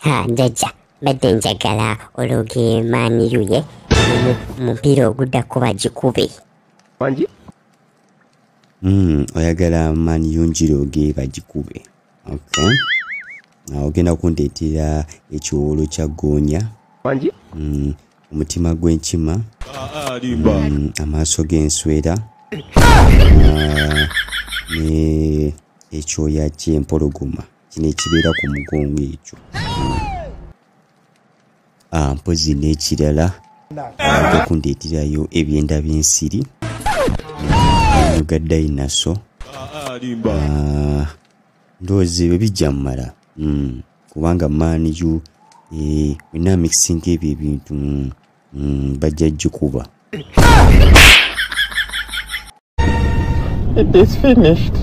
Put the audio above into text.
ha njajja mbadde njagala olwoge maaniyuye mupiira oguddako bagikube wangi Mm, oyagala mani yungiroge bagikube okay. Ah, ogenda kundeetera ekiwolo kya goonya wangi mm, omutima gw'enkima. Mm, amaaso g'enswera. Ah, ne ekyoya ky'empologoma kino ekibeera ku mugongo ekyo. Ah, mpozi n'ekirala. Aga kundeeterayo ebyenda by'ensiri. Enyo ga dayinaso Ah, ndowooza ebyo bijja mmala. Mm, kubanga maaniyu eh, wena mixinga ebyo ebintu mm, mm, bajja gikuba. It is finished.